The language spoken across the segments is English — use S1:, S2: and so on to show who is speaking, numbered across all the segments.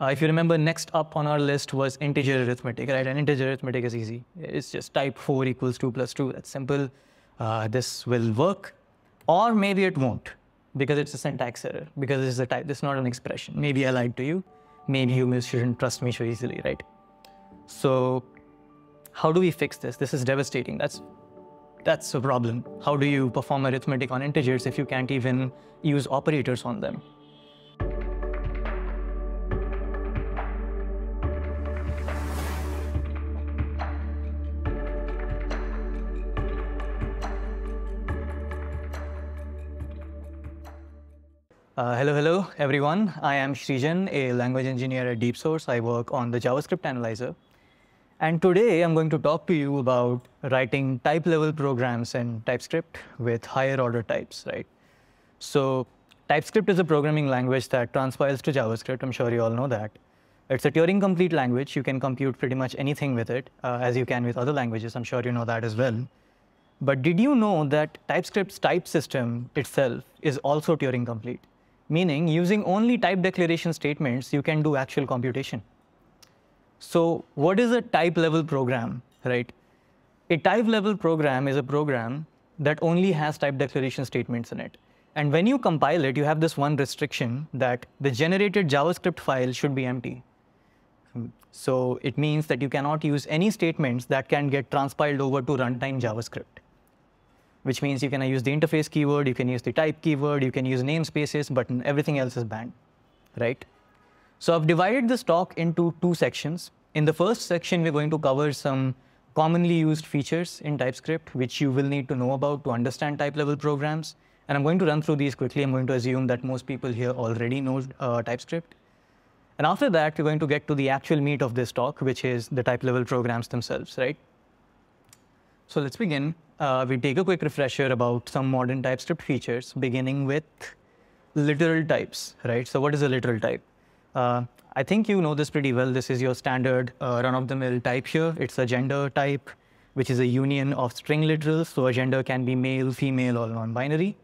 S1: Uh, if you remember, next up on our list was integer arithmetic, right? And integer arithmetic is easy. It's just type 4 equals 2 plus 2. That's simple. Uh, this will work. Or maybe it won't because it's a syntax error, because this is a type, this is not an expression. Maybe I lied to you. Maybe you shouldn't trust me so easily, right? So how do we fix this? This is devastating. That's that's a problem. How do you perform arithmetic on integers if you can't even use operators on them? Uh, hello, hello, everyone. I am Srijan, a language engineer at DeepSource. I work on the JavaScript analyzer. And today I'm going to talk to you about writing type level programs in TypeScript with higher order types, right? So TypeScript is a programming language that transpiles to JavaScript. I'm sure you all know that. It's a Turing complete language. You can compute pretty much anything with it, uh, as you can with other languages. I'm sure you know that as well. But did you know that TypeScript's type system itself is also Turing complete? Meaning using only type declaration statements, you can do actual computation. So what is a type level program, right? A type level program is a program that only has type declaration statements in it. And when you compile it, you have this one restriction that the generated JavaScript file should be empty. So it means that you cannot use any statements that can get transpiled over to runtime JavaScript which means you can use the interface keyword, you can use the type keyword, you can use namespaces, but everything else is banned, right? So I've divided this talk into two sections. In the first section, we're going to cover some commonly used features in TypeScript, which you will need to know about to understand type level programs. And I'm going to run through these quickly. I'm going to assume that most people here already know uh, TypeScript. And after that, we're going to get to the actual meat of this talk, which is the type level programs themselves, right? So let's begin uh, we take a quick refresher about some modern TypeScript features, beginning with literal types, right? So what is a literal type? Uh, I think you know this pretty well. This is your standard uh, run-of-the-mill type here. It's a gender type, which is a union of string literals. So a gender can be male, female, or non-binary.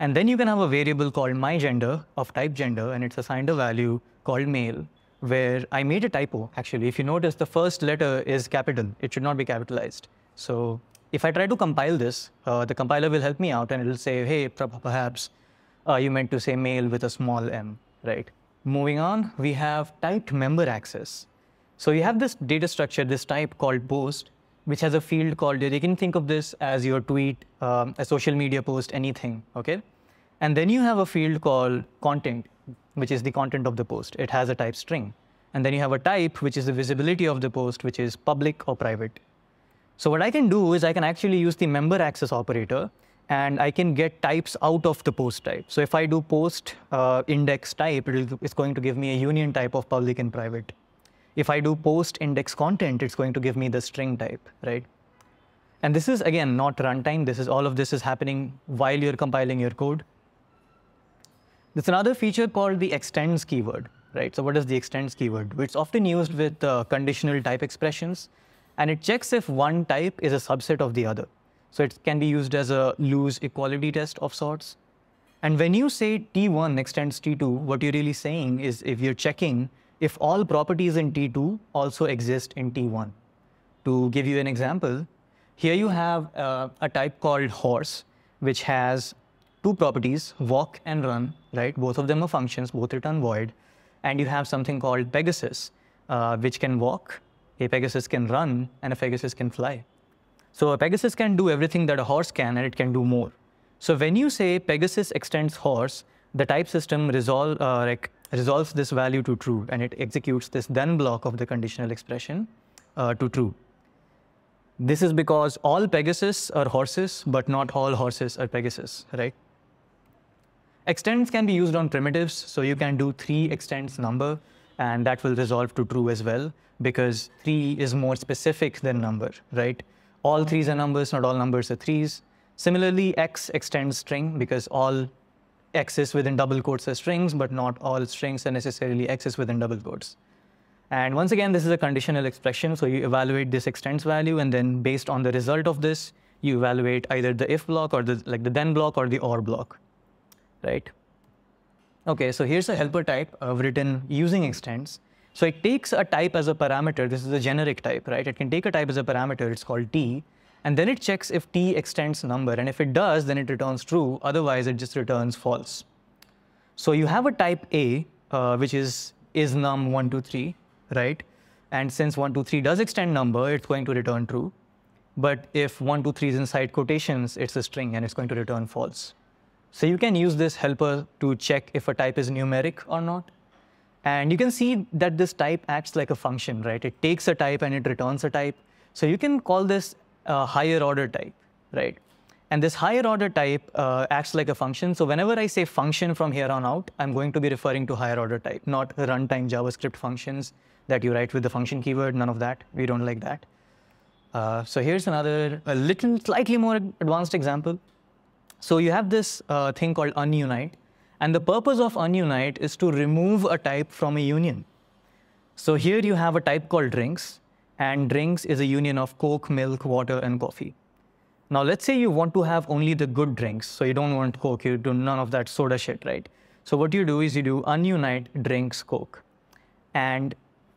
S1: And then you can have a variable called myGender of type gender, and it's assigned a value called male, where I made a typo, actually. If you notice, the first letter is capital. It should not be capitalized. So if I try to compile this, uh, the compiler will help me out and it'll say, hey, perhaps uh, you meant to say male with a small m, right? Moving on, we have typed member access. So you have this data structure, this type called post, which has a field called, you can think of this as your tweet, um, a social media post, anything, okay? And then you have a field called content, which is the content of the post. It has a type string. And then you have a type, which is the visibility of the post, which is public or private. So what I can do is I can actually use the member access operator and I can get types out of the post type. So if I do post uh, index type, it's going to give me a union type of public and private. If I do post index content, it's going to give me the string type, right? And this is, again, not runtime. This is all of this is happening while you're compiling your code. There's another feature called the extends keyword, right? So what is the extends keyword? It's often used with uh, conditional type expressions and it checks if one type is a subset of the other. So it can be used as a loose equality test of sorts. And when you say T1 extends T2, what you're really saying is if you're checking if all properties in T2 also exist in T1. To give you an example, here you have uh, a type called horse, which has two properties, walk and run, right? Both of them are functions, both return void. And you have something called Pegasus, uh, which can walk a Pegasus can run and a Pegasus can fly. So a Pegasus can do everything that a horse can and it can do more. So when you say Pegasus extends horse, the type system resolve, uh, like resolves this value to true and it executes this then block of the conditional expression uh, to true. This is because all Pegasus are horses, but not all horses are Pegasus, right? Extends can be used on primitives, so you can do three extends number, and that will resolve to true as well because 3 is more specific than number, right? All threes are numbers, not all numbers are threes. Similarly, x extends string because all x's within double quotes are strings, but not all strings are necessarily x's within double quotes. And once again, this is a conditional expression, so you evaluate this extends value, and then based on the result of this, you evaluate either the if block or the like the then block or the or block, right? Okay, so here's a helper type uh, written using extends. So it takes a type as a parameter. This is a generic type, right? It can take a type as a parameter. It's called t. And then it checks if t extends number. And if it does, then it returns true. Otherwise, it just returns false. So you have a type A, uh, which is is num123, right? And since 123 does extend number, it's going to return true. But if 123 is inside quotations, it's a string and it's going to return false. So you can use this helper to check if a type is numeric or not. And you can see that this type acts like a function, right? It takes a type and it returns a type. So you can call this a higher order type, right? And this higher order type uh, acts like a function. So whenever I say function from here on out, I'm going to be referring to higher order type, not runtime JavaScript functions that you write with the function keyword, none of that. We don't like that. Uh, so here's another, a little slightly more advanced example. So you have this uh, thing called ununite. And the purpose of ununite is to remove a type from a union. So here you have a type called drinks, and drinks is a union of Coke, milk, water, and coffee. Now, let's say you want to have only the good drinks. So you don't want Coke, you do none of that soda shit, right? So what you do is you do ununite drinks Coke. And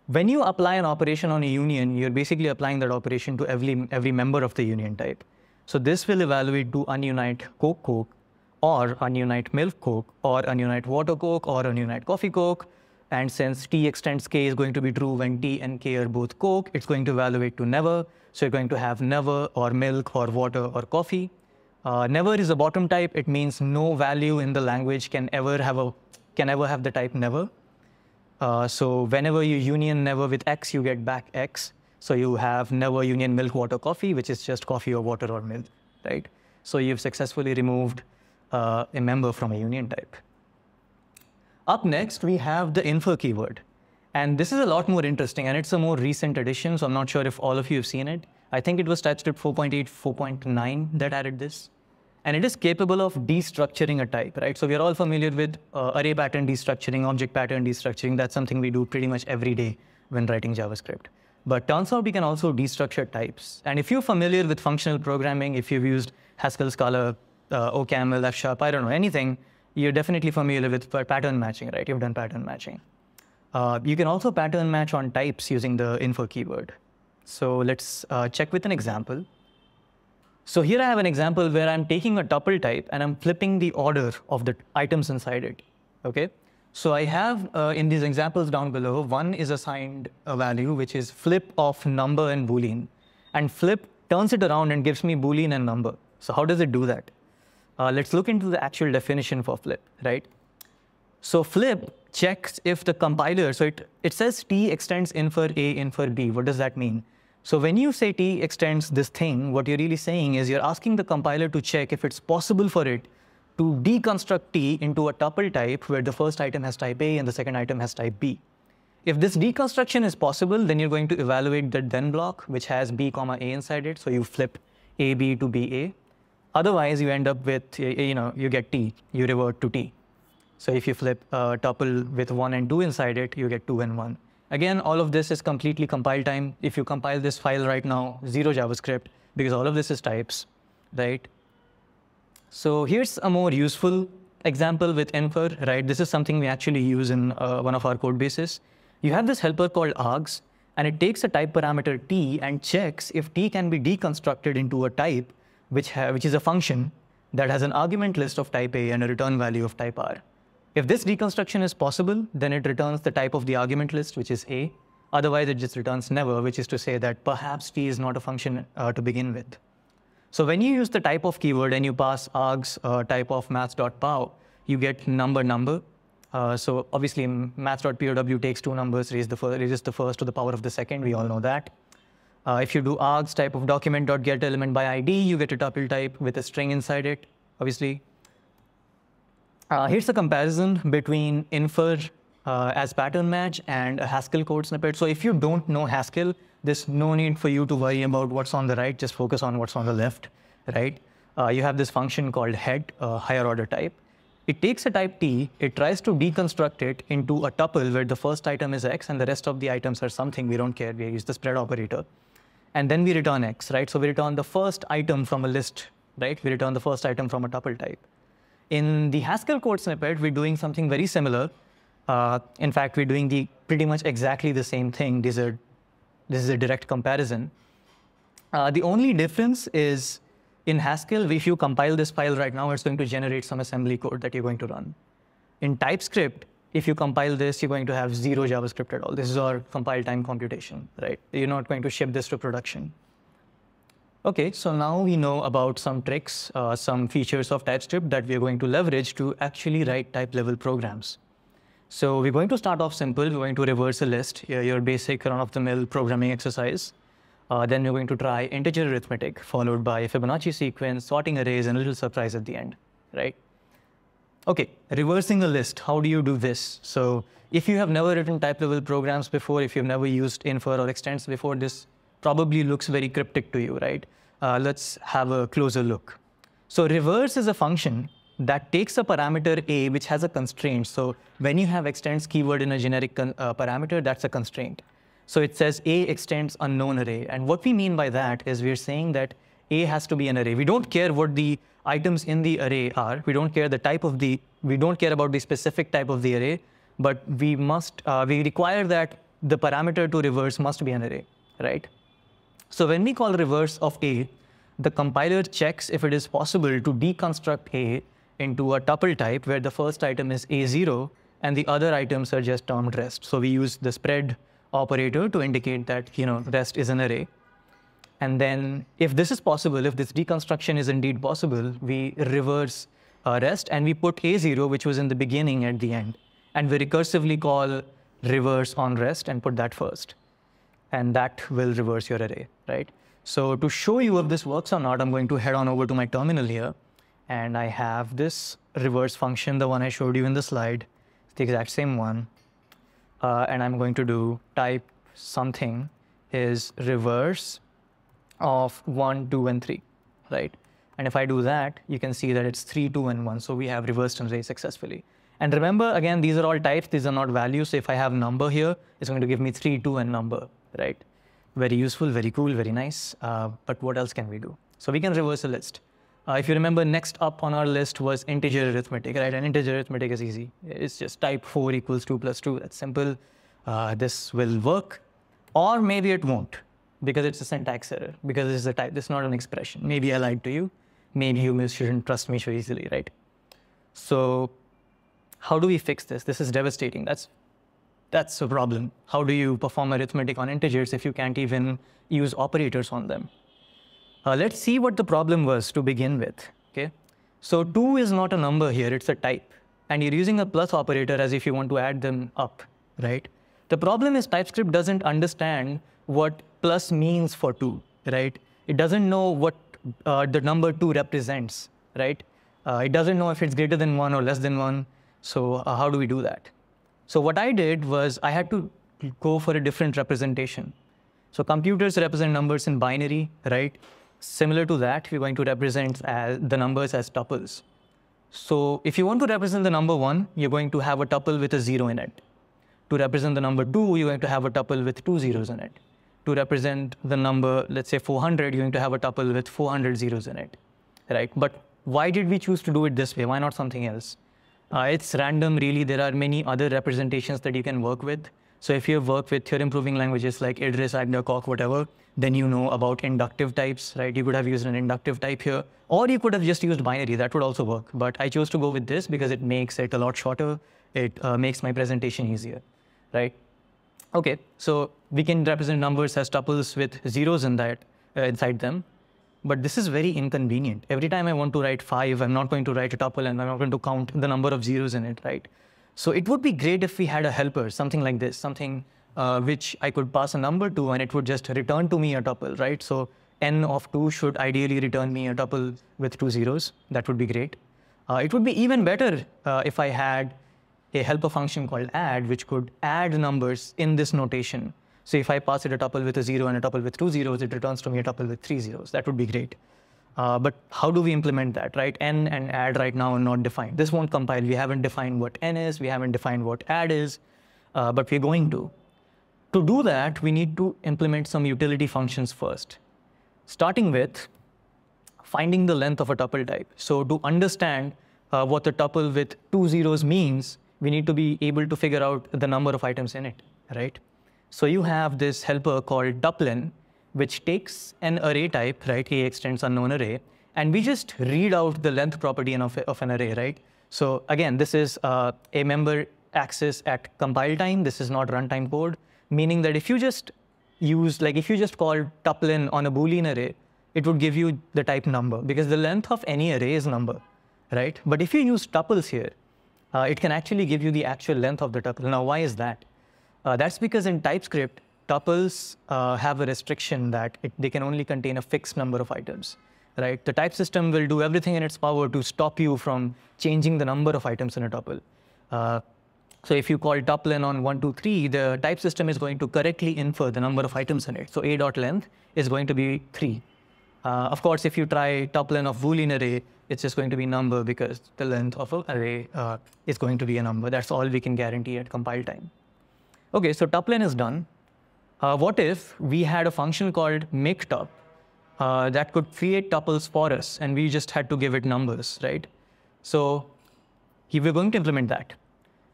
S1: when you apply an operation on a union, you're basically applying that operation to every, every member of the union type. So this will evaluate to ununite Coke Coke or ununite milk Coke or ununite water Coke or ununite coffee Coke. And since t extends k is going to be true when t and k are both Coke, it's going to evaluate to never. So you're going to have never or milk or water or coffee. Uh, never is a bottom type. It means no value in the language can ever have a can ever have the type never. Uh, so whenever you union never with x, you get back x. So you have never union milk, water, coffee, which is just coffee or water or milk, right? So you've successfully removed uh, a member from a union type. Up next, we have the infer keyword. And this is a lot more interesting, and it's a more recent addition, so I'm not sure if all of you have seen it. I think it was TypeScript 4.8, 4.9 that added this. And it is capable of destructuring a type, right? So we're all familiar with uh, array pattern destructuring, object pattern destructuring. That's something we do pretty much every day when writing JavaScript. But turns out we can also destructure types. And if you're familiar with functional programming, if you've used Haskell, Scala, uh, OCaml, F Sharp, I don't know, anything, you're definitely familiar with pattern matching, right? You've done pattern matching. Uh, you can also pattern match on types using the infer keyword. So let's uh, check with an example. So here I have an example where I'm taking a tuple type and I'm flipping the order of the items inside it, okay? So I have uh, in these examples down below, one is assigned a value, which is flip of number and boolean. And flip turns it around and gives me boolean and number. So how does it do that? Uh, let's look into the actual definition for flip, right? So flip checks if the compiler, so it, it says T extends infer A, infer B. What does that mean? So when you say T extends this thing, what you're really saying is you're asking the compiler to check if it's possible for it to deconstruct T into a tuple type where the first item has type A and the second item has type B. If this deconstruction is possible, then you're going to evaluate the then block, which has B comma A inside it. So you flip AB to BA. Otherwise, you end up with, you know, you get T, you revert to T. So if you flip a tuple with 1 and 2 inside it, you get 2 and 1. Again, all of this is completely compile time. If you compile this file right now, zero JavaScript, because all of this is types, right? So here's a more useful example with infer, right? This is something we actually use in uh, one of our code bases. You have this helper called args, and it takes a type parameter t and checks if t can be deconstructed into a type, which, which is a function that has an argument list of type A and a return value of type R. If this deconstruction is possible, then it returns the type of the argument list, which is A. Otherwise, it just returns never, which is to say that perhaps t is not a function uh, to begin with. So when you use the type of keyword and you pass args uh, type of maths.pow, you get number number. Uh, so obviously maths.pow takes two numbers, raises the, first, raises the first to the power of the second. We all know that. Uh, if you do args type of document.get element by ID, you get a tuple type with a string inside it, obviously. Uh, here's a comparison between infer uh, as pattern match and a Haskell code snippet. So if you don't know Haskell, there's no need for you to worry about what's on the right, just focus on what's on the left, right? Uh, you have this function called head, uh, higher order type. It takes a type t, it tries to deconstruct it into a tuple where the first item is x and the rest of the items are something, we don't care, we use the spread operator. And then we return x, right? So we return the first item from a list, right? We return the first item from a tuple type. In the Haskell code snippet, we're doing something very similar. Uh, in fact, we're doing the pretty much exactly the same thing. These are, this is a direct comparison. Uh, the only difference is in Haskell, if you compile this file right now, it's going to generate some assembly code that you're going to run. In TypeScript, if you compile this, you're going to have zero JavaScript at all. This is our compile time computation, right? You're not going to ship this to production. Okay, so now we know about some tricks, uh, some features of TypeScript that we're going to leverage to actually write type level programs. So we're going to start off simple. We're going to reverse a list, your basic run-of-the-mill programming exercise. Uh, then we're going to try integer arithmetic, followed by Fibonacci sequence, sorting arrays, and a little surprise at the end, right? Okay, reversing a list, how do you do this? So if you have never written type level programs before, if you've never used infer or extends before, this probably looks very cryptic to you, right? Uh, let's have a closer look. So reverse is a function that takes a parameter a which has a constraint. So when you have extends keyword in a generic uh, parameter, that's a constraint. So it says a extends unknown array. And what we mean by that is we're saying that a has to be an array. We don't care what the items in the array are. We don't care the type of the, we don't care about the specific type of the array, but we must, uh, we require that the parameter to reverse must be an array, right? So when we call reverse of A, the compiler checks if it is possible to deconstruct A into a tuple type where the first item is A0 and the other items are just termed rest. So we use the spread operator to indicate that you know rest is an array. And then if this is possible, if this deconstruction is indeed possible, we reverse uh, rest and we put A0, which was in the beginning at the end. And we recursively call reverse on rest and put that first. And that will reverse your array, right? So to show you if this works or not, I'm going to head on over to my terminal here. And I have this reverse function, the one I showed you in the slide. It's the exact same one. Uh, and I'm going to do type something is reverse of 1, 2, and 3, right? And if I do that, you can see that it's 3, 2, and 1. So we have reversed an array successfully. And remember, again, these are all types. These are not values. So if I have number here, it's going to give me 3, 2, and number, right? Very useful, very cool, very nice. Uh, but what else can we do? So we can reverse a list. Uh, if you remember, next up on our list was integer arithmetic, right? And integer arithmetic is easy. It's just type 4 equals 2 plus 2. That's simple. Uh, this will work. Or maybe it won't because it's a syntax error, because this is a type, this is not an expression. Maybe I lied to you. Maybe you shouldn't trust me so easily, right? So how do we fix this? This is devastating. That's, that's a problem. How do you perform arithmetic on integers if you can't even use operators on them? Uh, let's see what the problem was to begin with, okay? So 2 is not a number here, it's a type. And you're using a plus operator as if you want to add them up, right? The problem is TypeScript doesn't understand what plus means for 2, right? It doesn't know what uh, the number 2 represents, right? Uh, it doesn't know if it's greater than 1 or less than 1. So uh, how do we do that? So what I did was I had to go for a different representation. So computers represent numbers in binary, right? Similar to that, we're going to represent as the numbers as tuples. So if you want to represent the number 1, you're going to have a tuple with a 0 in it. To represent the number 2, you're going to have a tuple with two zeros in it to represent the number, let's say 400, you're going to have a tuple with 400 zeros in it, right? But why did we choose to do it this way? Why not something else? Uh, it's random, really. There are many other representations that you can work with. So if you work with theorem proving languages like Idris, Agda, Coq, whatever, then you know about inductive types, right? You could have used an inductive type here, or you could have just used binary. That would also work. But I chose to go with this because it makes it a lot shorter. It uh, makes my presentation easier, right? Okay, so we can represent numbers as tuples with zeros in that, uh, inside them. But this is very inconvenient. Every time I want to write five, I'm not going to write a tuple and I'm not going to count the number of zeros in it, right? So it would be great if we had a helper, something like this, something uh, which I could pass a number to and it would just return to me a tuple, right? So n of 2 should ideally return me a tuple with two zeros. That would be great. Uh, it would be even better uh, if I had a helper function called add, which could add numbers in this notation. So if I pass it a tuple with a zero and a tuple with two zeros, it returns to me a tuple with three zeros. That would be great. Uh, but how do we implement that, right? N and add right now are not defined. This won't compile. We haven't defined what N is. We haven't defined what add is, uh, but we're going to. To do that, we need to implement some utility functions first, starting with finding the length of a tuple type. So to understand uh, what the tuple with two zeros means, we need to be able to figure out the number of items in it, right? So you have this helper called tuplin, which takes an array type, right? A extends unknown array, and we just read out the length property of, of an array, right? So again, this is uh, a member access at compile time. This is not runtime code, meaning that if you just use, like if you just call tuplin on a Boolean array, it would give you the type number because the length of any array is number, right? But if you use tuples here, uh, it can actually give you the actual length of the tuple. Now, why is that? Uh, that's because in TypeScript, tuples uh, have a restriction that it, they can only contain a fixed number of items, right? The type system will do everything in its power to stop you from changing the number of items in a tuple. Uh, so if you call tuplin on 1, 2, 3, the type system is going to correctly infer the number of items in it. So a dot length is going to be 3. Uh, of course, if you try tuplin of Boolean array, it's just going to be number because the length of an array uh, is going to be a number. That's all we can guarantee at compile time. Okay, so tuplin is done. Uh, what if we had a function called maketup uh, that could create tuples for us and we just had to give it numbers, right? So we're going to implement that.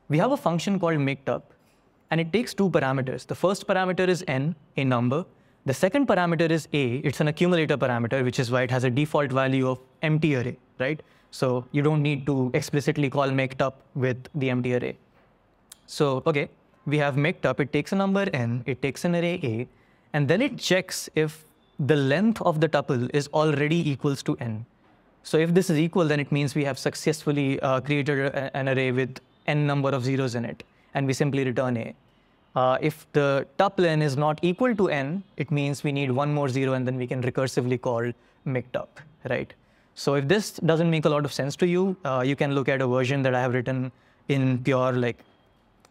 S1: We have a function called maketup and it takes two parameters. The first parameter is n, a number, the second parameter is A. It's an accumulator parameter, which is why it has a default value of empty array, right? So you don't need to explicitly call maketup with the empty array. So, okay, we have maketup. It takes a number n, it takes an array A, and then it checks if the length of the tuple is already equals to n. So if this is equal, then it means we have successfully uh, created an array with n number of zeros in it, and we simply return A. Uh, if the tuple n is not equal to n, it means we need one more zero and then we can recursively call maketup, right? So if this doesn't make a lot of sense to you, uh, you can look at a version that I have written in pure like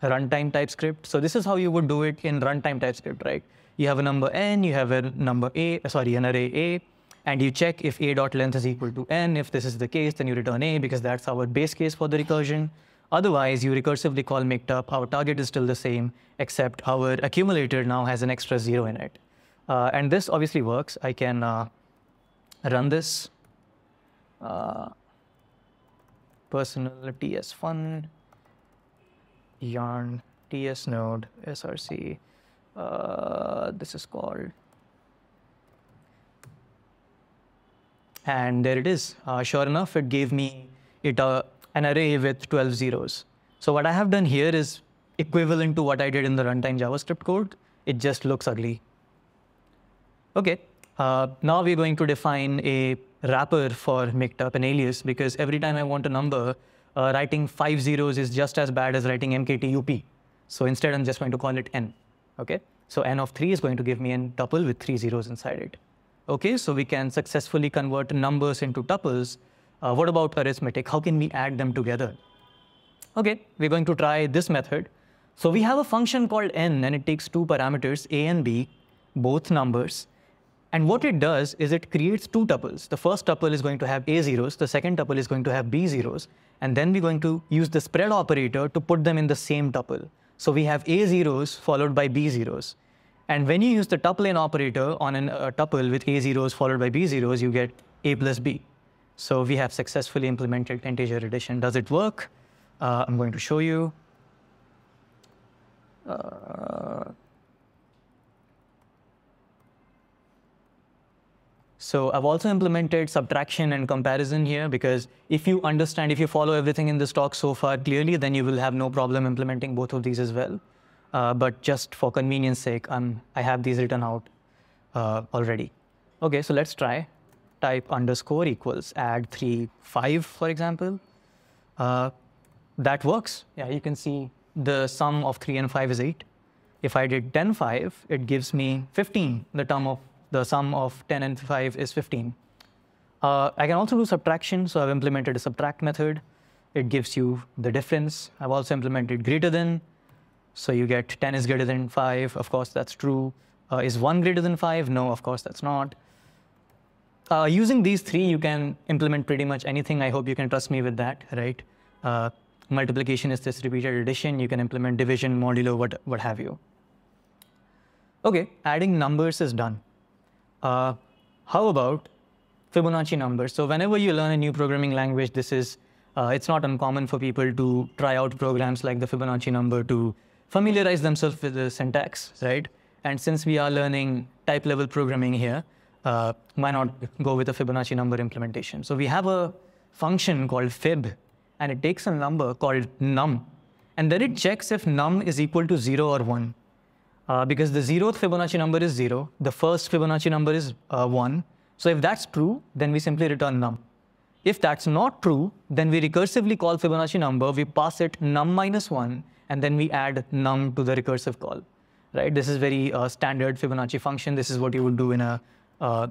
S1: runtime TypeScript. So this is how you would do it in runtime TypeScript, right? You have a number n, you have a number a, sorry, an array a, and you check if a dot length is equal to n. If this is the case, then you return a because that's our base case for the recursion. Otherwise, you recursively call maketup. Our target is still the same, except our accumulator now has an extra zero in it. Uh, and this obviously works. I can uh, run this. Uh, personal ts fun yarn ts node src. Uh, this is called. And there it is. Uh, sure enough, it gave me it uh, an array with 12 zeros. So what I have done here is equivalent to what I did in the runtime JavaScript code. It just looks ugly. Okay, uh, now we're going to define a wrapper for maketup, an alias, because every time I want a number, uh, writing five zeros is just as bad as writing mktup. So instead, I'm just going to call it n. Okay, so n of 3 is going to give me a tuple with three zeros inside it. Okay, so we can successfully convert numbers into tuples uh, what about arithmetic? How can we add them together? Okay, we're going to try this method. So we have a function called n, and it takes two parameters, a and b, both numbers. And what it does is it creates two tuples. The first tuple is going to have a zeros, the second tuple is going to have b zeros, and then we're going to use the spread operator to put them in the same tuple. So we have a zeros followed by b zeros. And when you use the tuple operator on a tuple with a zeros followed by b zeros, you get a plus b. So we have successfully implemented integer addition. Does it work? Uh, I'm going to show you. Uh, so I've also implemented subtraction and comparison here because if you understand, if you follow everything in this talk so far clearly, then you will have no problem implementing both of these as well. Uh, but just for convenience sake, I have these written out uh, already. Okay, so let's try type underscore equals add 3, 5, for example, uh, that works. Yeah, you can see the sum of 3 and 5 is 8. If I did 10, 5, it gives me 15. The term of the sum of 10 and 5 is 15. Uh, I can also do subtraction, so I've implemented a subtract method. It gives you the difference. I've also implemented greater than, so you get 10 is greater than 5. Of course, that's true. Uh, is 1 greater than 5? No, of course, that's not. Uh, using these three, you can implement pretty much anything. I hope you can trust me with that, right? Uh, multiplication is this repeated addition. You can implement division, modulo, what, what have you. Okay, adding numbers is done. Uh, how about Fibonacci numbers? So whenever you learn a new programming language, this is uh, it's not uncommon for people to try out programs like the Fibonacci number to familiarize themselves with the syntax, right? And since we are learning type level programming here, uh, why not go with a Fibonacci number implementation? So we have a function called fib, and it takes a number called num, and then it checks if num is equal to zero or one. Uh, because the zeroth Fibonacci number is zero, the first Fibonacci number is uh, one. So if that's true, then we simply return num. If that's not true, then we recursively call Fibonacci number, we pass it num minus one, and then we add num to the recursive call, right? This is very uh, standard Fibonacci function. This is what you would do in a uh,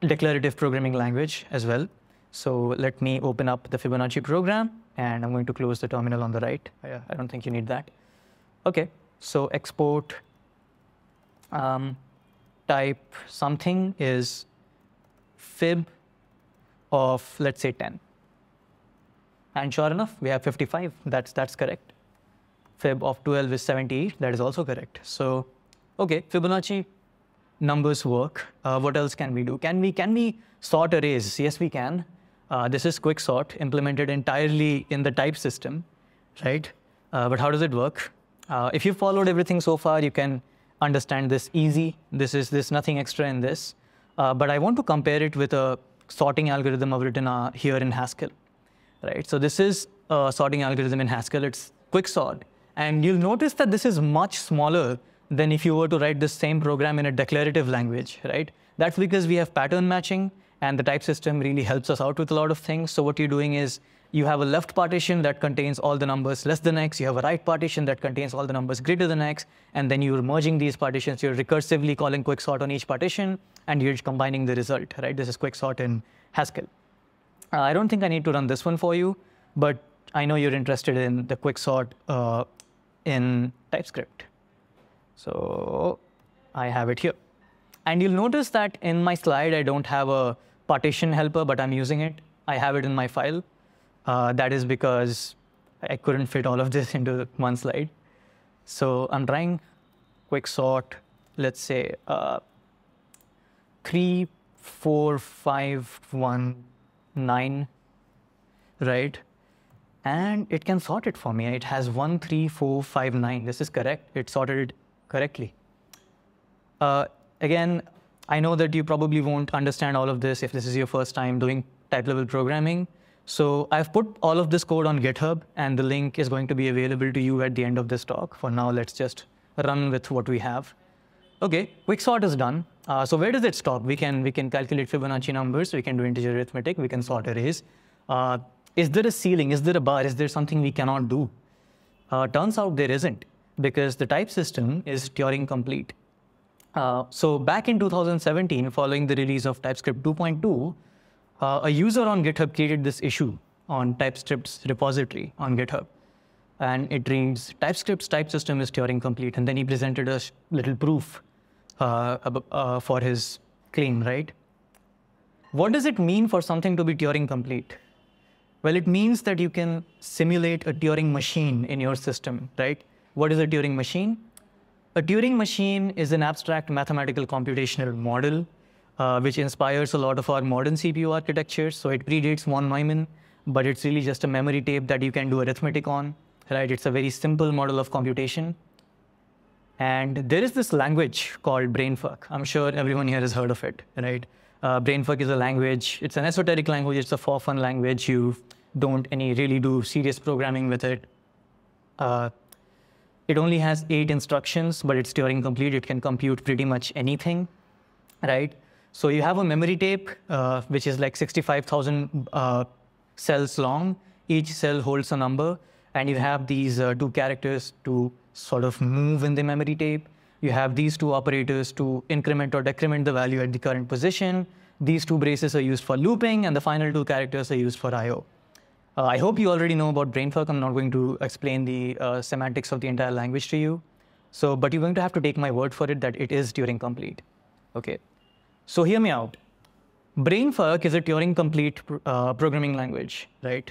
S1: declarative programming language as well. So let me open up the Fibonacci program, and I'm going to close the terminal on the right. I, I don't think you need that. Okay, so export um, type something is fib of, let's say, 10. And sure enough, we have 55. That's, that's correct. Fib of 12 is 78. That is also correct. So, okay, Fibonacci numbers work. Uh, what else can we do? Can we, can we sort arrays? Yes, we can. Uh, this is quick sort implemented entirely in the type system, right? Uh, but how does it work? Uh, if you followed everything so far, you can understand this easy. This is this nothing extra in this. Uh, but I want to compare it with a sorting algorithm I've written uh, here in Haskell, right? So this is a sorting algorithm in Haskell. It's quicksort. And you'll notice that this is much smaller than if you were to write the same program in a declarative language, right? That's because we have pattern matching and the type system really helps us out with a lot of things. So what you're doing is you have a left partition that contains all the numbers less than x. You have a right partition that contains all the numbers greater than x. And then you're merging these partitions. You're recursively calling quicksort on each partition, and you're combining the result, right? This is quicksort in Haskell. Uh, I don't think I need to run this one for you, but I know you're interested in the quicksort uh, in TypeScript. So I have it here. And you'll notice that in my slide, I don't have a partition helper, but I'm using it. I have it in my file. Uh, that is because I couldn't fit all of this into one slide. So I'm trying quick sort, let's say uh, three, four, five, one, nine, right? And it can sort it for me. It has one, three, four, five, nine. This is correct. It sorted it correctly. Uh, again, I know that you probably won't understand all of this if this is your first time doing type level programming. So I've put all of this code on GitHub, and the link is going to be available to you at the end of this talk. For now, let's just run with what we have. OK, quicksort is done. Uh, so where does it stop? We can, we can calculate Fibonacci numbers. We can do integer arithmetic. We can sort arrays. Uh, is there a ceiling? Is there a bar? Is there something we cannot do? Uh, turns out there isn't, because the type system is Turing complete. Uh, so back in 2017, following the release of TypeScript 2.2, uh, a user on GitHub created this issue on TypeScript's repository on GitHub. And it reads, TypeScript's type system is Turing complete. And then he presented a little proof uh, uh, for his claim, right? What does it mean for something to be Turing complete? Well, it means that you can simulate a Turing machine in your system, right? What is a Turing machine? A Turing machine is an abstract mathematical computational model uh, which inspires a lot of our modern CPU architectures. So it predates von Neumann, but it's really just a memory tape that you can do arithmetic on, right? It's a very simple model of computation. And there is this language called BrainFuck. I'm sure everyone here has heard of it, right? Uh, BrainFuck is a language. It's an esoteric language. It's a for fun language. You don't any really do serious programming with it. Uh, it only has eight instructions, but it's Turing complete. It can compute pretty much anything, right? So you have a memory tape, uh, which is like 65,000 uh, cells long. Each cell holds a number, and you have these uh, two characters to sort of move in the memory tape. You have these two operators to increment or decrement the value at the current position. These two braces are used for looping, and the final two characters are used for I.O. Uh, I hope you already know about BrainFuck. I'm not going to explain the uh, semantics of the entire language to you. So, but you're going to have to take my word for it that it is Turing complete. Okay. So hear me out. BrainFuck is a Turing-complete uh, programming language, right?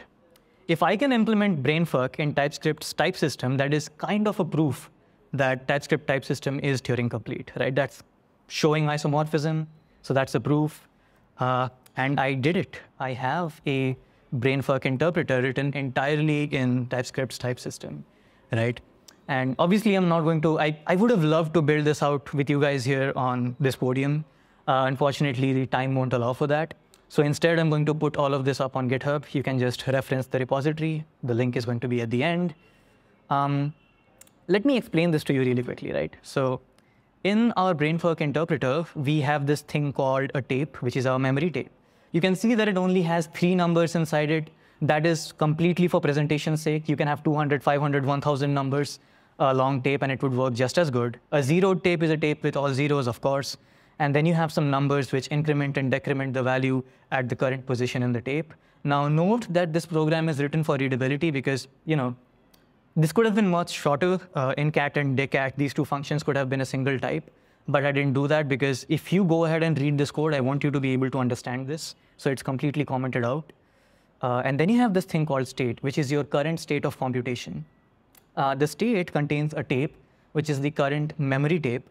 S1: If I can implement BrainFuck in TypeScript's type system, that is kind of a proof that TypeScript type system is Turing-complete, right? That's showing isomorphism, so that's a proof. Uh, and I did it. I have a brainfuck interpreter written entirely in TypeScript's type system, right? And obviously, I'm not going to, I, I would have loved to build this out with you guys here on this podium. Uh, unfortunately, the time won't allow for that. So instead, I'm going to put all of this up on GitHub. You can just reference the repository. The link is going to be at the end. Um, let me explain this to you really quickly, right? So in our brainfuck interpreter, we have this thing called a tape, which is our memory tape. You can see that it only has three numbers inside it. That is completely for presentation's sake. You can have 200, 500, 1000 numbers a long tape and it would work just as good. A zeroed tape is a tape with all zeros, of course. And then you have some numbers which increment and decrement the value at the current position in the tape. Now note that this program is written for readability because, you know, this could have been much shorter. Uh, in cat and decat, these two functions could have been a single type, but I didn't do that because if you go ahead and read this code, I want you to be able to understand this. So it's completely commented out. Uh, and then you have this thing called state, which is your current state of computation. Uh, the state contains a tape, which is the current memory tape,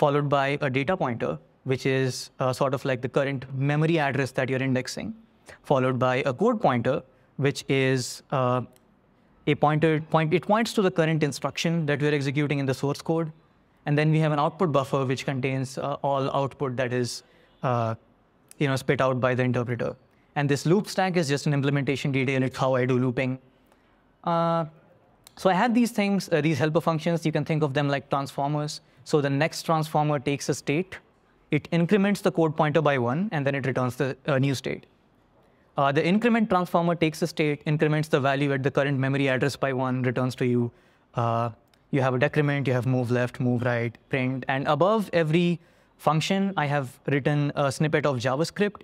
S1: followed by a data pointer, which is uh, sort of like the current memory address that you're indexing, followed by a code pointer, which is uh, a pointer, point, it points to the current instruction that we're executing in the source code. And then we have an output buffer, which contains uh, all output that is uh, you know, spit out by the interpreter. And this loop stack is just an implementation detail. It's how I do looping. Uh, so I have these things, uh, these helper functions. You can think of them like transformers. So the next transformer takes a state. It increments the code pointer by one, and then it returns the uh, new state. Uh, the increment transformer takes a state, increments the value at the current memory address by one, returns to you. Uh, you have a decrement, you have move left, move right, print, and above every function, I have written a snippet of JavaScript,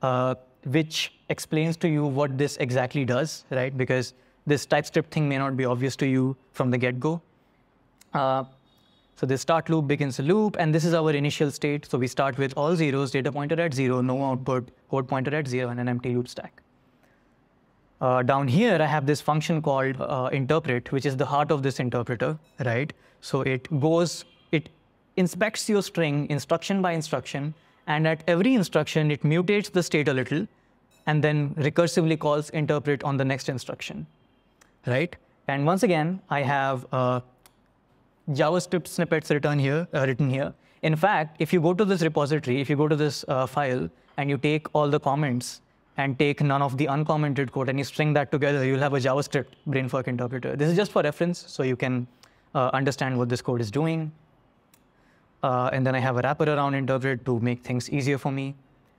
S1: uh, which explains to you what this exactly does, right? Because this TypeScript thing may not be obvious to you from the get-go. So this start loop begins a loop, and this is our initial state. So we start with all zeros, data pointer at zero, no output, code pointer at zero, and an empty loop stack. Uh, down here, I have this function called uh, interpret, which is the heart of this interpreter, right? So it goes, it inspects your string instruction by instruction, and at every instruction, it mutates the state a little, and then recursively calls interpret on the next instruction, right? And once again, I have uh, JavaScript snippets written here, uh, written here. In fact, if you go to this repository, if you go to this uh, file and you take all the comments and take none of the uncommented code and you string that together, you'll have a JavaScript brainfuck interpreter. This is just for reference, so you can uh, understand what this code is doing. Uh, and then I have a wrapper around interpret to make things easier for me.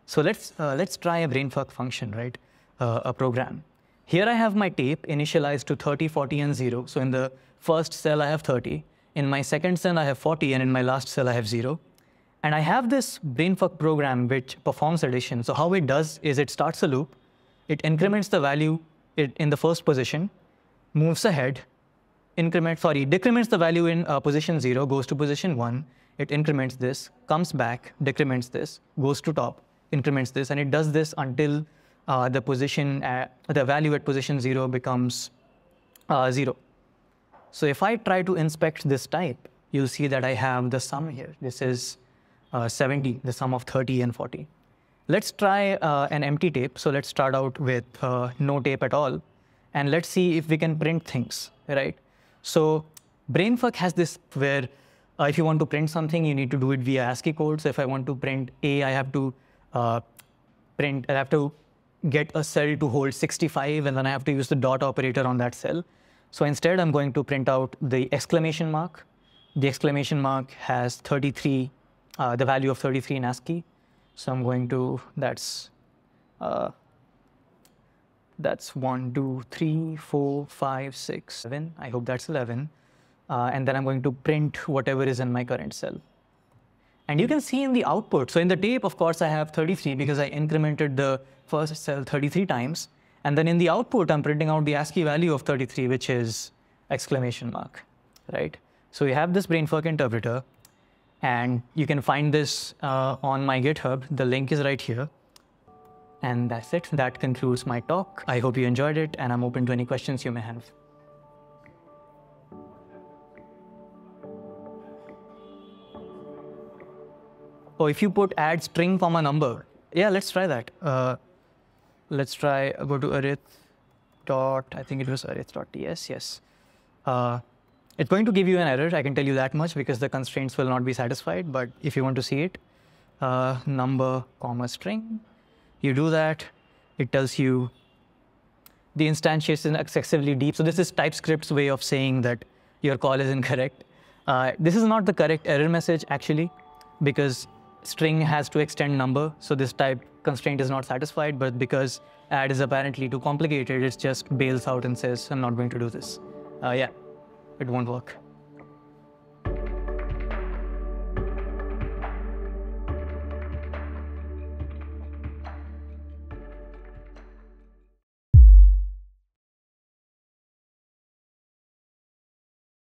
S1: So let's, uh, let's try a brainfuck function, right? Uh, a program. Here I have my tape initialized to 30, 40, and 0. So in the first cell, I have 30. In my second cell, I have 40, and in my last cell, I have zero. And I have this brainfuck program which performs addition. So how it does is it starts a loop, it increments the value in the first position, moves ahead, increment, sorry, decrements the value in uh, position zero, goes to position one, it increments this, comes back, decrements this, goes to top, increments this, and it does this until uh, the position, at, the value at position zero becomes uh, zero. So if I try to inspect this type, you'll see that I have the sum here. This is uh, 70, the sum of 30 and 40. Let's try uh, an empty tape. So let's start out with uh, no tape at all. And let's see if we can print things, right? So BrainFuck has this where uh, if you want to print something, you need to do it via ASCII code. So if I want to print A, I have to uh, print, I have to get a cell to hold 65, and then I have to use the dot operator on that cell. So instead, I'm going to print out the exclamation mark. The exclamation mark has 33, uh, the value of 33 in ASCII. So I'm going to, that's, uh, that's one, two, three, four, five, six, seven. I hope that's 11. Uh, and then I'm going to print whatever is in my current cell. And you can see in the output, so in the tape, of course, I have 33 because I incremented the first cell 33 times. And then in the output, I'm printing out the ASCII value of 33, which is exclamation mark, right? So we have this brainfuck interpreter, and you can find this uh, on my GitHub. The link is right here. And that's it. That concludes my talk. I hope you enjoyed it, and I'm open to any questions you may have. Oh, if you put add string from a number, yeah, let's try that. Uh, let's try go to arith dot, I think it was arith.ts, yes. Uh, it's going to give you an error, I can tell you that much because the constraints will not be satisfied, but if you want to see it, uh, number, comma, string, you do that, it tells you the instantiation excessively deep. So this is TypeScript's way of saying that your call is incorrect. Uh, this is not the correct error message actually, because string has to extend number. So this type constraint is not satisfied, but because add is apparently too complicated, it just bails out and says, I'm not going to do this. Uh, yeah, it won't work.